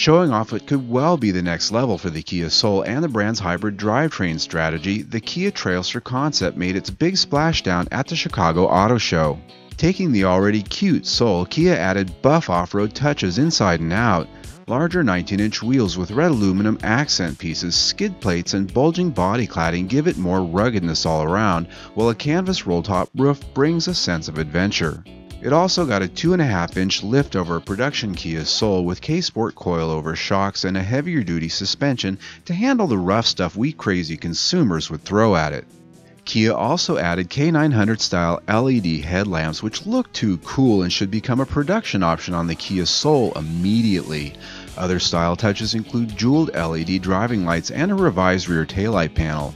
Showing off what could well be the next level for the Kia Soul and the brand's hybrid drivetrain strategy, the Kia Trailster concept made its big splashdown at the Chicago Auto Show. Taking the already cute Soul, Kia added buff off-road touches inside and out, Larger 19-inch wheels with red aluminum accent pieces, skid plates, and bulging body cladding give it more ruggedness all around, while a canvas roll-top roof brings a sense of adventure. It also got a 2.5 inch lift over a production Kia Soul with K Sport coilover shocks and a heavier duty suspension to handle the rough stuff we crazy consumers would throw at it. Kia also added K900 style LED headlamps, which look too cool and should become a production option on the Kia Soul immediately. Other style touches include jeweled LED driving lights and a revised rear taillight panel.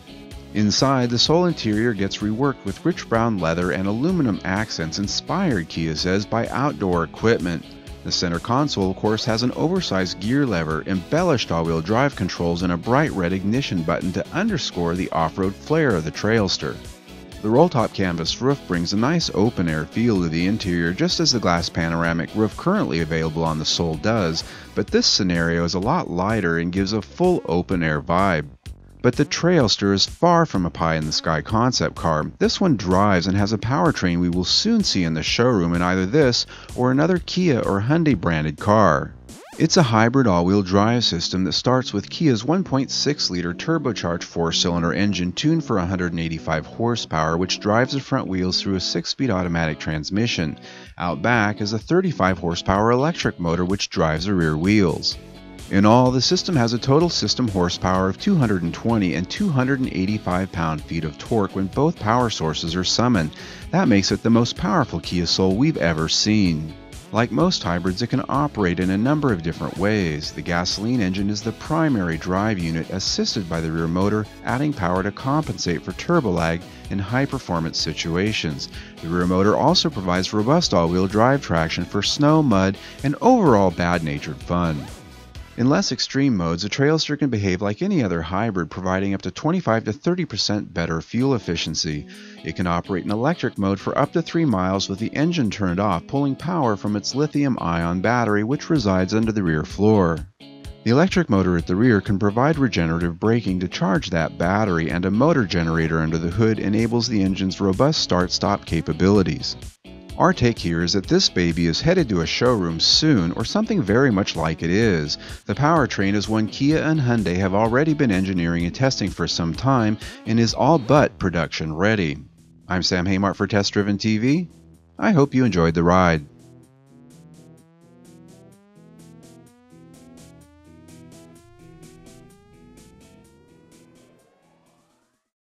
Inside, the Soul interior gets reworked with rich brown leather and aluminum accents inspired, Kia says, by outdoor equipment. The center console, of course, has an oversized gear lever, embellished all-wheel drive controls, and a bright red ignition button to underscore the off-road flair of the Trailster. The roll-top canvas roof brings a nice open-air feel to the interior just as the glass panoramic roof currently available on the Soul does, but this scenario is a lot lighter and gives a full open-air vibe. But the Trailster is far from a pie in the sky concept car. This one drives and has a powertrain we will soon see in the showroom in either this or another Kia or Hyundai branded car. It's a hybrid all-wheel drive system that starts with Kia's 1.6-liter turbocharged four-cylinder engine tuned for 185 horsepower, which drives the front wheels through a 6-speed automatic transmission. Out back is a 35 horsepower electric motor which drives the rear wheels. In all, the system has a total system horsepower of 220 and 285 pound-feet of torque when both power sources are summoned. That makes it the most powerful Kia Soul we've ever seen. Like most hybrids, it can operate in a number of different ways. The gasoline engine is the primary drive unit, assisted by the rear motor, adding power to compensate for turbo lag in high performance situations. The rear motor also provides robust all wheel drive traction for snow, mud, and overall bad natured fun. In less extreme modes, a Trailster can behave like any other hybrid, providing up to 25 to 30% better fuel efficiency. It can operate in electric mode for up to 3 miles with the engine turned off, pulling power from its lithium ion battery, which resides under the rear floor. The electric motor at the rear can provide regenerative braking to charge that battery, and a motor generator under the hood enables the engine's robust start stop capabilities. Our take here is that this baby is headed to a showroom soon, or something very much like it is. The powertrain is one Kia and Hyundai have already been engineering and testing for some time and is all but production ready. I'm Sam Haymart for Test Driven TV. I hope you enjoyed the ride.